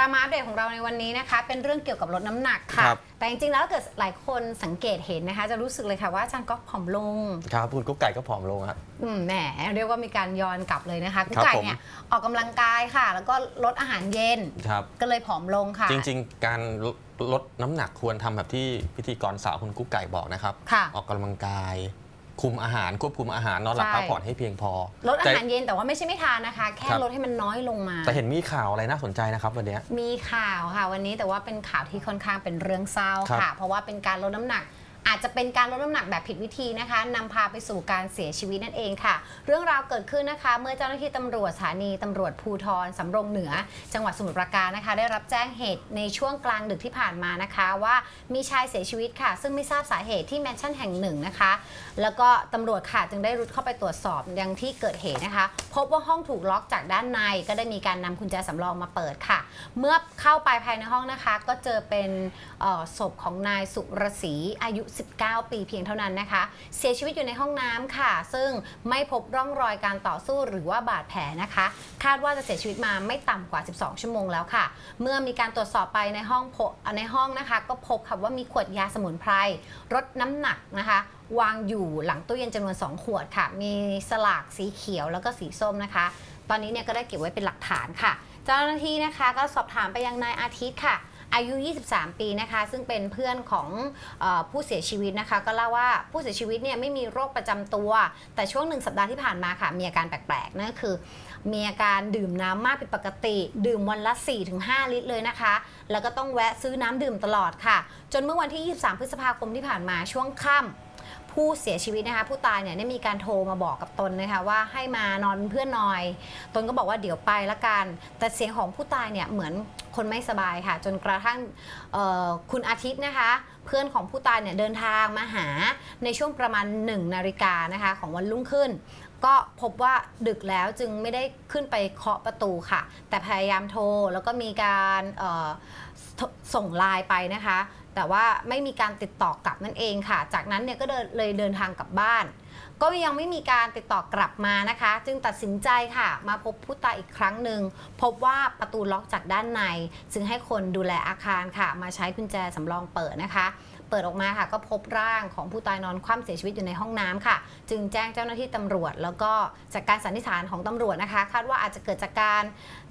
รามาอัปเดตของเราในวันนี้นะคะ เป็นเรื่องเกี่ยวกับลดน้ำหนักค่ะ ครับ แต่จริงๆแล้วถ้าเกิดหลายคนสังเกตเห็นนะคะ จะรู้สึกเลยค่ะว่าอาจารย์ก็ผอมลงครับคุณกุ๊กไก่ก็ผอมลงครับ อืมแหมเรียกว่ามีการย้อนกลับเลยนะคะกุ๊กครับไก่ผมเนี่ยออกกำลังกายค่ะ แล้วก็ลดอาหารเย็นครับ ก็เลยผอมลงค่ะจริงๆ การลดลดน้ำหนักควรทำแบบที่พิธีกรสาวคุณกุ๊กไก่บอกนะครับ ค่ะ ออกกำลังกาย คุมอาหารควบคุมอาหารนอนหลับใช่พักผ่อนให้เพียงพอลดอาแต่หารเย็นแต่ว่าไม่ใช่ไม่ทานนะคะ แค่ครับลดให้มันน้อยลงมา แต่เห็นมีข่าวอะไรน่าสนใจนะครับวันเนี้ยมีข่าวค่ะวันนี้แต่ว่าเป็นข่าวที่ค่อนข้างเป็นเรื่องเศร้าครับค่ะ เพราะว่าเป็นการลดน้ำหนัก อาจจะเป็นการลดน้ำหนักแบบผิดวิธีนะคะนำพาไปสู่การเสียชีวิตนั่นเองค่ะ เรื่องราวเกิดขึ้นนะคะ เมื่อเจ้าหน้าที่ตำรวจสถานีตำรวจภูธรสำรงเหนือ จังหวัดสมุทรปราการนะคะ ได้รับแจ้งเหตุในช่วงกลางดึกที่ผ่านมานะคะ ว่ามีชายเสียชีวิตค่ะ ซึ่งไม่ทราบสาเหตุที่แมนชั่นแห่งหนึ่งนะคะ แล้วก็ตำรวจค่ะจึงได้รุดเข้าไปตรวจสอบยังที่เกิดเหตุนะคะ พบว่าห้องถูกล็อกจากด้านใน ก็ได้มีการนำกุญแจสำรองมาเปิดค่ะ เมื่อเข้าไปภายในห้องนะคะ ก็เจอเป็นศพของนายสุรศรีอายุ19 ปีเพียงเท่านั้นนะคะ เสียชีวิตอยู่ในห้องน้ำค่ะ ซึ่งไม่พบร่องรอยการต่อสู้หรือว่าบาดแผลนะคะ คาดว่าจะเสียชีวิตมาไม่ต่ำกว่า 12 ชั่วโมงแล้วค่ะ เมื่อมีการตรวจสอบไปในห้องในห้องนะคะ ก็พบค่ะว่ามีขวดยาสมุนไพรลดน้ำหนักนะคะ วางอยู่หลังตู้เย็นจำนวน 2 ขวดค่ะ มีสลากสีเขียวแล้วก็สีส้มนะคะ ตอนนี้เนี่ยก็ได้เก็บไว้เป็นหลักฐานค่ะ เจ้าหน้าที่นะคะ ก็สอบถามไปยังนายอาทิตย์ค่ะ อายุ 23 ปีนะคะ ซึ่งเป็นเพื่อนของอผู้เสียชีวิตนะคะ ก็เล่าว่าผู้เสียชีวิตเนี่ยไม่มีโรคประจำตัว แต่ช่วงหนึ่งสัปดาห์ที่ผ่านมาค่ะ มีอาการแปลกๆนั่นก็คือ มีอาการดื่มน้ำมากผิดปกติ ดื่มวันละ 4-5 ลิตรเลยนะคะ แล้วก็ต้องแวะซื้อน้ำดื่มตลอดค่ะ จนเมื่อวันที่ 23 พฤษภาคมที่ผ่านมาช่วงค่ำ ผู้เสียชีวิตนะคะผู้ตายเนี่ยได้มีการโทรมาบอกกับตนนะคะว่าให้มานอนเพื่อนหน่อย ตนก็บอกว่าเดี๋ยวไปละกัน แต่เสียงของผู้ตายเนี่ยเหมือนคนไม่สบายค่ะ จนกระทั่งคุณอาทิตย์นะคะ เพื่อนของผู้ตายเนี่ยเดินทางมาหาในช่วงประมาณ 1 นาฬิกานะคะของวันรุ่งขึ้น ก็พบว่าดึกแล้วจึงไม่ได้ขึ้นไปเคาะประตูค่ะ แต่พยายามโทรแล้วก็มีการส่งไลน์ไปนะคะ แต่ว่าไม่มีการติดต่อกลับนั่นเองค่ะ จากนั้นเนี่ยก็เดินเลยเดินทางกลับบ้าน ก็ยังไม่มีการติดต่อกลับมานะคะ จึงตัดสินใจค่ะ มาพบผู้ตายอีกครั้งหนึ่ง พบว่าประตูล็อกจากด้านใน จึงให้คนดูแลอาคารค่ะ มาใช้กุญแจสำรองเปิดนะคะ เปิดออกมาค่ะ ก็พบร่างของผู้ตายนอนคว่ำเสียชีวิตอยู่ในห้องน้ำค่ะ จึงแจ้งเจ้าหน้าที่ตำรวจ แล้วก็จากการสันนิษฐานของตำรวจนะคะ คาดว่าอาจจะเกิดจากการ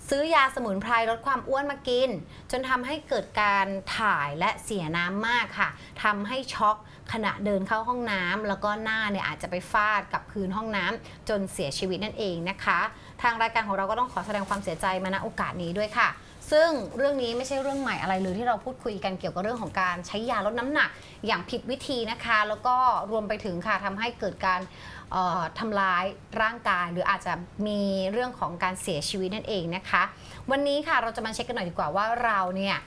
ซื้อยาสมุนไพรลดความอ้วนมากิน จนทำให้เกิดการถ่ายและเสียน้ำมากค่ะทำให้ช็อกขณะเดินเข้าห้องน้ำแล้วก็หน้าเนี่ยอาจจะไปฟาดกับพื้นห้องน้ำจนเสียชีวิตนั่นเองนะคะ ทางรายการของเราก็ต้องขอแสดงความเสียใจมาณโอกาสนี้ด้วยค่ะ ซึ่งเรื่องนี้ไม่ใช่เรื่องใหม่อะไรเลยที่เราพูดคุยกันเกี่ยวกับเรื่องของการใช้ยาลดน้ำหนักอย่างผิดวิธีนะคะ แล้วก็รวมไปถึงค่ะทำให้เกิดการทำร้ายร่างกาย หรืออาจจะมีเรื่องของการเสียชีวิตนั่นเองนะคะ วันนี้ค่ะเราจะมาเช็คกันหน่อยดีกว่าว่าเราเนี่ย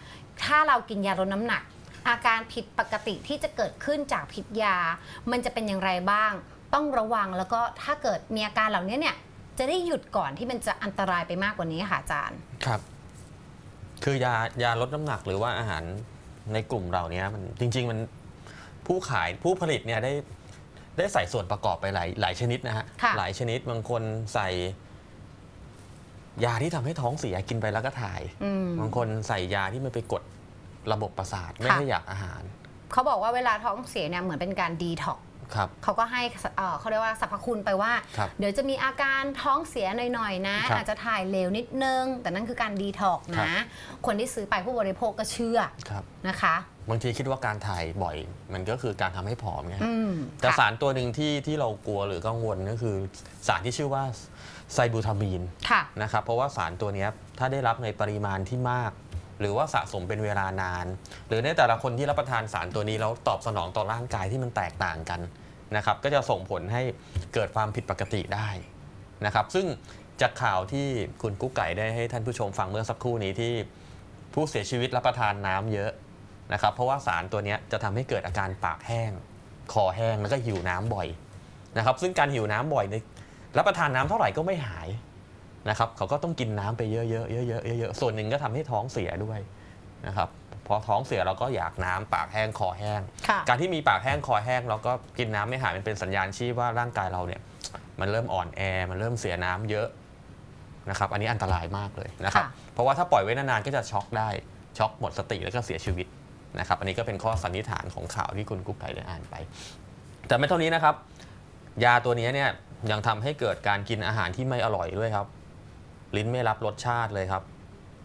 ถ้าเรากินยาลดน้ำหนัก อาการผิดปกติที่จะเกิดขึ้นจากพิษยา มันจะเป็นอย่างไรบ้าง ต้องระวังแล้วก็ถ้าเกิดมีอาการเหล่านี้เนี่ยจะได้หยุดก่อนที่มันจะอันตรายไปมากกว่านี้ค่ะอาจารย์ครับ คือยายาลดน้ำหนักหรือว่าอาหารในกลุ่มเราเนี้ยมันจริง ๆ มันผู้ขายผู้ผลิตเนี่ยได้ได้ใส่ส่วนประกอบไปหลายหลายชนิดนะฮะค่ะ หลายชนิดบางคนใส่ ยาที่ทำให้ท้องเสียกินไปแล้วก็ถ่าย อืม บางคนใส่ยาที่มันไปกดระบบประสาทไม่ค่ะ ให้อยากอาหาร เขาบอกว่าเวลาท้องเสียเนี่ยเหมือนเป็นการดีท็อก ครับเขาก็ให้เอ่อเขาเรียกว่าสรรพคุณไปว่า ครับ เดี๋ยวจะมีอาการท้องเสียหน่อยๆนะ ครับอาจจะถ่ายเหลวนิดนึง แต่นั่นคือการดีท็อกครันะบคนที่ซื้อไปผู้บริโภคก็เชื่อครับ นะคะ บางทีคิดว่าการถ่ายบ่อย มันก็คือการทำให้ผอมไงฮะ อืมแต่ค่ะสารตัวหนึ่งที่ที่เรากลัวหรือกังวลก็คือสารที่ชื่อว่าไซบูทามีนค่ะ นะครับเพราะว่าสารตัวเนี้ยถ้าได้รับในปริมาณที่มาก หรือว่าสะสมเป็นเวลานาน หรือในแต่ละคนที่รับประทานสารตัวนี้แล้วตอบสนองต่อร่างกายที่มันแตกต่างกัน นะครับก็จะส่งผลให้เกิดความผิดปกติได้นะครับซึ่งจากข่าวที่คุณกุ๊กไก่ได้ให้ท่านผู้ชมฟังเมื่อสักครู่นี้ที่ผู้เสียชีวิตรับประทานน้ำเยอะนะครับเพราะว่าสารตัวนี้จะทำให้เกิดอาการปากแห้ง คอแห้งแล้วก็หิวน้ำบ่อยนะครับซึ่งการหิวน้ำบ่อยในรับประทานน้ำเท่าไหร่ก็ไม่หายนะครับเขาก็ต้องกินน้ำไปเยอะๆเยอะๆเยอะๆส่วนหนึ่งก็ทำให้ท้องเสียด้วยนะครับ อท้องเสียเราก็อยากน้ำปากแห้งคอแห้งค่ะการที่มีปากแห้งคอแห้งเราก็กินน้ำไม่หายมันเป็นสัญญาณชี้ว่าร่างกายเราเนี่ยมันเริ่มอ่อนแอ มันเริ่มเสียน้ำเยอะนะครับ อันนี้อันตรายมากเลยนะครับค่ะเพราะว่าถ้าปล่อยไว้นานๆก็จะช็อกได้ ช็อกหมดสติแล้วก็เสียชีวิตนะครับ อันนี้ก็เป็นข้อสันนิษฐานของข่าวที่คุณกุ๊กไก่ได้อ่านไป แต่ไม่เท่านี้นะครับ ยาตัวนี้เนี่ยยังทำให้เกิดการกินอาหารที่ไม่อร่อยด้วยครับ ลิ้นไม่รับรสชาติเลยครับ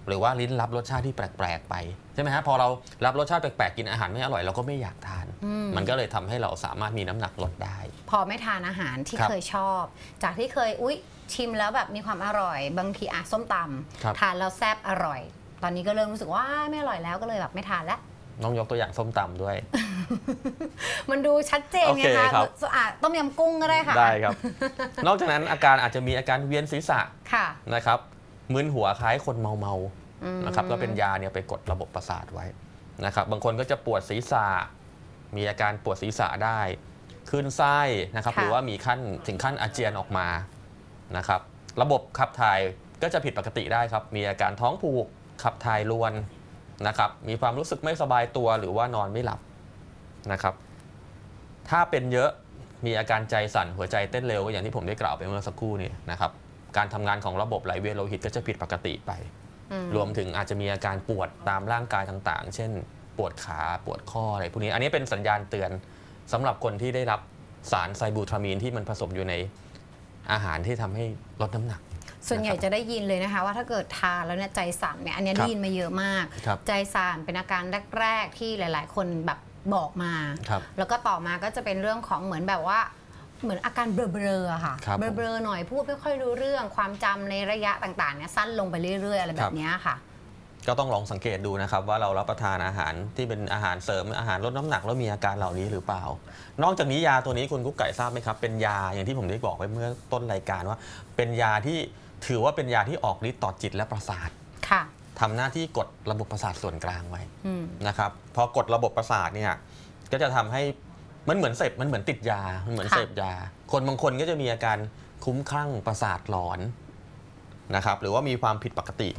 หรือว่าลิ้นรับรสชาติที่แปลกๆไปใช่ไหมฮะพอเรารับรสชาติแปลกๆกินอาหารไม่อร่อยเราก็ไม่อยากทาน อืม มันก็เลยทำให้เราสามารถมีน้ำหนักลดได้ พอไม่ทานอาหารที่ครับเคยชอบ จากที่เคยอุ๊ยชิมแล้วแบบมีความอร่อย บางทีอะส้มตครับำทานแล้วแซ่บอร่อย ตอนนี้ก็เริ่มรู้สึกว่าไม่อร่อยแล้วก็เลยแบบไม่ทานแล้วต้องยกตัวอย่างส้มตำด้วย มันดูชัดเจนไงโอเคคะครับ อะต้มยำกุ้งก็ได้ค่ะได้ครับ นอกจากนั้นอาการอาจจะมีอาการเวียนศีรษะค่ะ นะครับ มึนหัวคล้ายคนเมาเมาๆอืมนะครับก็เป็นยาเนี่ยไปกดระบบประสาทไว้นะครับ บางคนก็จะปวดศีรษะ มีอาการปวดศีรษะได้ขึ้นไส้นะครับค่ะหรือว่ามีขั้นถึงขั้นอาเจียนออกมานะครับ ระบบขับถ่ายก็จะผิดปกติได้ครับ มีอาการท้องผูกขับถ่ายรวนนะครับ มีความรู้สึกไม่สบายตัวหรือว่านอนไม่หลับนะครับ ถ้าเป็นเยอะมีอาการใจสั่นหัวใจเต้นเร็วก็อย่างที่ผมได้กล่าวไปเมื่อสักครู่นี้นะครับ การทำงานของระบบไหลเวียนโลหิตก็จะผิดปกติไป อืม รวมถึงอาจจะมีอาการปวดตามร่างกายต่างๆ เช่น ปวดขาปวดข้ออะไรพวกนี้ อันนี้เป็นสัญญาณเตือนสำหรับคนที่ได้รับสารไซบูทรามีนที่มันผสมอยู่ในอาหารที่ทำให้ลดน้ำหนัก ส่วนใหญ่นะครับจะได้ยินเลยนะคะ ว่าถ้าเกิดทานแล้วเนี่ยใจสั่นเนี่ยอันเนี้ยครับได้ยินมาเยอะมาก ครับใจสั่นเป็นอาการแรก ๆ ที่หลาย ๆ คนแบบบอกมา ครับแล้วก็ต่อมาก็จะเป็นเรื่องของเหมือนแบบว่า เหมือนอาการเบลอๆอะค่ะ ครับผม เบลอๆหน่อยพูดไม่ค่อยรู้เรื่องความจำในระยะต่างๆเนี่ยสั้นลงไปเรื่อยๆ อะไรแบบเนี้ยค่ะ ก็ต้องลองสังเกตดูนะครับว่าเรารับประทานอาหารที่เป็นอาหารเสริมอาหารลดน้ำหนักแล้วมีอาการเหล่านี้หรือเปล่า นอกจากนี้ยาตัวนี้คุณกุ๊กไก่ทราบไหมครับ เป็นยาอย่างที่ผมได้บอกไว้เมื่อต้นรายการว่า เป็นยาที่ถือว่าเป็นยาที่ออกฤทธิ์ต่อจิตและประสาทค่ะ ทำหน้าที่กดระบบประสาทส่วนกลางไว้อืม นะครับพอกดระบบประสาทเนี่ยก็จะทำให้ มันเหมือนเสพมันเหมือนติดยามันเหมือนค่ะเสพยา คนบางคนก็จะมีอาการคุ้มคลั่งประสาทหลอนนะครับหรือว่ามีความผิดปกติ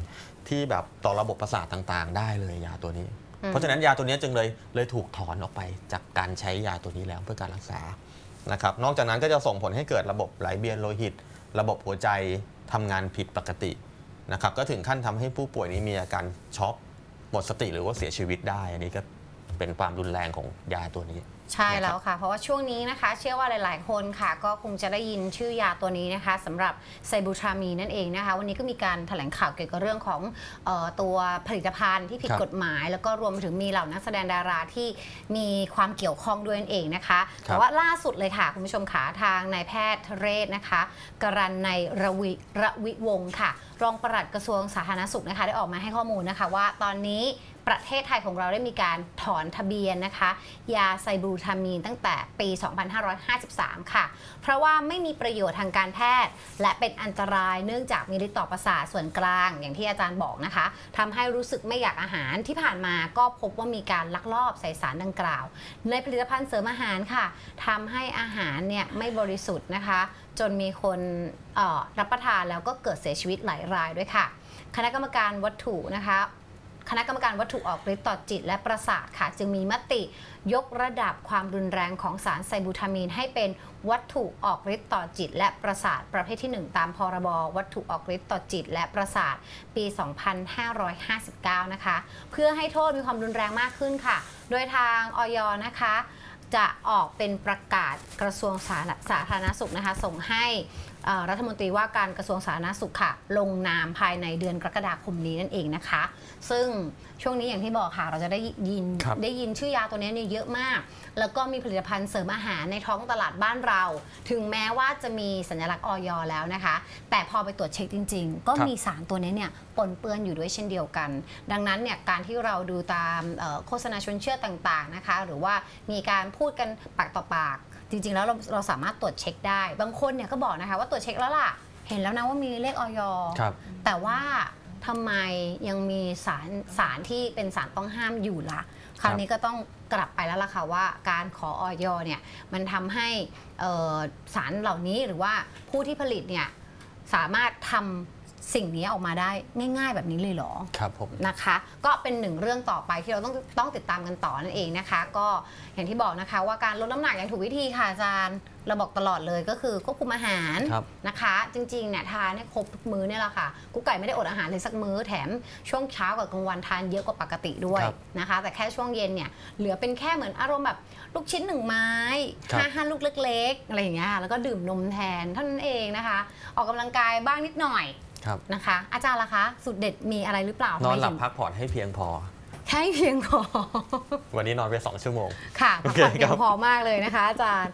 ที่แบบต่อระบบประสาทต่างๆ ได้เลยยาตัวนี้ เพราะฉะนั้นยาตัวนี้จึงเลยเลยถูกถอนออกไปจากการใช้ยาตัวนี้แล้วเพื่อการรักษานะครับนอกจากนั้นก็จะส่งผลให้เกิดระบบไหลเวียนโลหิต ระบบหัวใจทำงานผิดปกตินะครับก็ถึงขั้นทำให้ผู้ป่วยนี้มีอาการช็อกหมดสติหรือว่าเสียชีวิตได้ อันนี้ก็เป็นความรุนแรงของยาตัวนี้ ใช่แล้วค่ะ เพราะว่าช่วงนี้นะคะ เชื่อว่าหลาย ๆ คนค่ะ ก็คงจะได้ยินชื่อยาตัวนี้นะคะสำหรับไซบูทรามีนนั่นเองนะคะ วันนี้ก็มีการแถลงข่าวเกี่ยวกับเรื่องของเออตัวผลิตภัณฑ์ที่ผิดครับกฎหมาย แล้วก็รวมไปถึงมีเหล่านักแสดงดาราที่มีความเกี่ยวข้องด้วยนั่นเองนะคะครับแต่ว่าล่าสุดเลยค่ะ คุณผู้ชมขาทางนายแพทย์เรศนะคะ กรันในยระวิระวิวงศ์ค่ะ รองปลัดกระทรวงสาธารณสุขนะคะ ได้ออกมาให้ข้อมูลนะคะว่าตอนนี้ ประเทศไทยของเราได้มีการถอนทะเบียนนะคะ ยาไซบูทามีนตั้งแต่ปี 2553 ค่ะ เพราะว่าไม่มีประโยชน์ทางการแพทย์ และเป็นอันตรายเนื่องจากมีฤทธิ์ต่อประสาทส่วนกลาง อย่างที่อาจารย์บอกนะคะทำให้รู้สึกไม่อยากอาหารที่ผ่านมาก็พบว่ามีการลักลอบใส่สารดังกล่าว ในผลิตภัณฑ์เสริมอาหารค่ะทำให้อาหารเนี่ยไม่บริสุทธิ์นะคะ จนมีคนรับประทานแล้วก็เกิดเสียชีวิตหลายรายด้วยค่ะ คณะกรรมการวัตถุนะคะ คณะกรรมการวัตถุออกฤทธิ์ต่อจิตและประสาทค่ะ จึงมีมติยกระดับความรุนแรงของสารไซบูทามีน ให้เป็นวัตถุออกฤทธิ์ต่อจิต และประสาทประเภทที่ 1 ตามพรบวัตถุออกฤทธิ์ต่อจิต และประสาทปี 2559 นะคะ เพื่อให้โทษมีความรุนแรงมากขึ้นค่ะ โดยทางออยนะคะจะออกเป็นประกาศกระทรวงสาธารณสุขนะคะ ส่งให้ รัฐมนตรีว่าการกระทรวงสาธารณสุขค่ะ ลงนามภายในเดือนกรกฎาคมนี้นั่นเองนะคะ ซึ่งช่วงนี้อย่างที่บอกค่ะ เราจะได้ยินครับได้ยินชื่อยาตัวนี้เนี่ยเยอะมาก แล้วก็มีผลิตภัณฑ์เสริมอาหารในท้องตลาดบ้านเรา ถึงแม้ว่าจะมีสัญลักษณ์ออยแล้วนะคะ แต่พอไปตรวจเช็คจริง ๆ ก็ครับมีสารตัวนี้เนี่ยปนเปื้อนอยู่ด้วยเช่นเดียวกัน ดังนั้นเนี่ยการที่เราดูตามเอ่อโฆษณาชวนเชื่อต่างๆนะคะ หรือว่ามีการพูดกันปากต่อปาก จริงๆ แล้วเราเราสามารถตรวจเช็คได้ บางคนเนี่ยก็บอกนะคะว่าตรวจเช็คแล้วล่ะ เห็นแล้วนะว่ามีเลขออยครับ แต่ว่าทำไมยังมีสารสารที่เป็นสารต้องห้ามอยู่ล่ะคราวนี้ก็ต้องกลับไปแล้วล่ะค่ะว่าการขอออยเนี่ยมันทำให้เอ่อสารเหล่านี้หรือว่าผู้ที่ผลิตเนี่ยสามารถท สิ่งนี้ออกมาได้ง่าย ๆ แบบนี้เลยเหรอ ครับผม นะคะ ก็เป็นหนึ่งเรื่องต่อไปที่เราต้องต้องติดตามกันต่อนั่นเองนะคะ ก็อย่างที่บอกนะคะ ว่าการลดน้ำหนักอย่างถูกวิธีค่ะอาจารย์ เราบอกตลอดเลยก็คือควบคุมอาหารครับ นะคะ จริงๆเนี่ยทานให้ครบทุกมื้อเนี่ยแหละค่ะกุ๊กไก่ไม่ได้อดอาหารเลยสักมื้อแถมช่วงเช้ากับกลางวันทานเยอะกว่าปกติด้วยครับนะคะ แต่แค่ช่วงเย็นเนี่ยเหลือเป็นแค่เหมือนอารมณ์แบบลูกชิ้นหนึ่งไม้ครับ ห้าห้าลูกเล็ก ๆ อะไรอย่างเงี้ยค่ะแล้วก็ดื่มนมแทนเท่านั้นเองนะคะ ออกกำลังกายบ้างนิดหน่อย ครับนะคะ อาจารย์ล่ะคะสุดเด็ดมีอะไรหรือเปล่านอนหลับทำไมถึงพักผ่อนให้เพียงพอแค่เพียงพอ วันนี้นอนไปสองชั่วโมง ค่ะโอพักเคผ่อนเพียครังบพอมากเลยนะคะอาจารย์